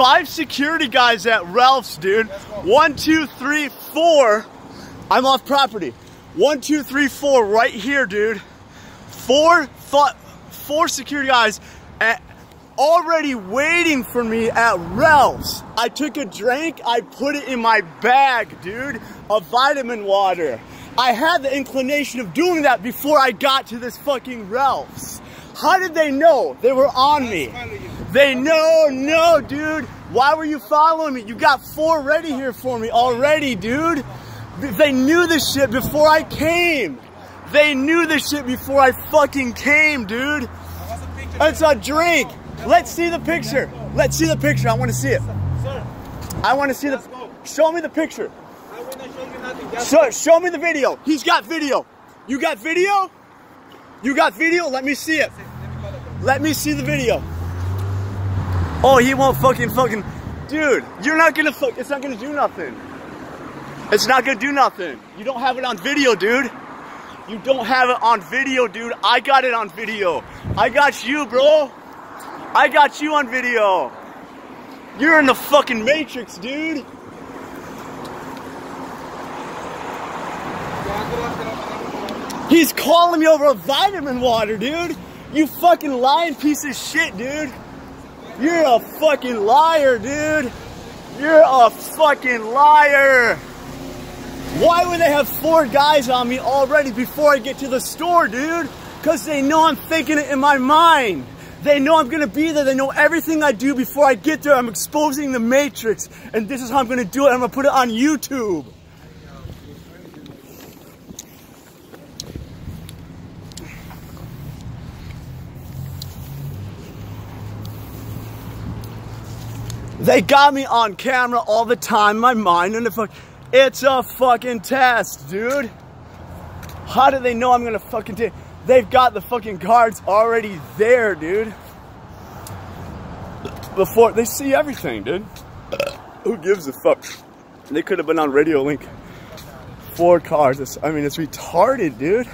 five security guys at Ralph's, dude. One, two, three, four. I'm off property. One, two, three, four, right here, dude. Four, thought, four security guys at, already waiting for me at Ralph's. I took a drink, I put it in my bag, dude, of vitamin water. I had the inclination of doing that before I got to this fucking Ralph's. How did they know? They were on me. They know, no, dude. Why were you following me? You got four ready here for me already, dude. They knew this shit before I came. They knew this shit before I fucking came, dude. It's a drink. Let's see the picture. Let's see the picture. I want to see it. I want to see the. Show me the picture. So, show me the video. He's got video. You got video? You got video? Let me see it. Let me see the video. Oh, he won't fucking fucking. Dude, you're not gonna fuck. It's not gonna do nothing. It's not gonna do nothing. You don't have it on video, dude. You don't have it on video, dude. I got it on video. I got you, bro. I got you on video. You're in the fucking matrix, dude. He's calling me over a vitamin water, dude. You fucking lying piece of shit, dude. You're a fucking liar, dude. You're a fucking liar. Why would they have four guys on me already before I get to the store, dude? Because they know I'm thinking it in my mind. They know I'm gonna be there. They know everything I do before I get there. I'm exposing the matrix. And this is how I'm gonna do it. I'm gonna put it on YouTube. They got me on camera all the time, my mind, and the fuck, it's a fucking test, dude. How do they know I'm gonna fucking take? They've got the fucking cards already there, dude. Before they see everything, dude. Who gives a fuck? They could have been on Radio Link. Four cars. It's, I mean, it's retarded, dude.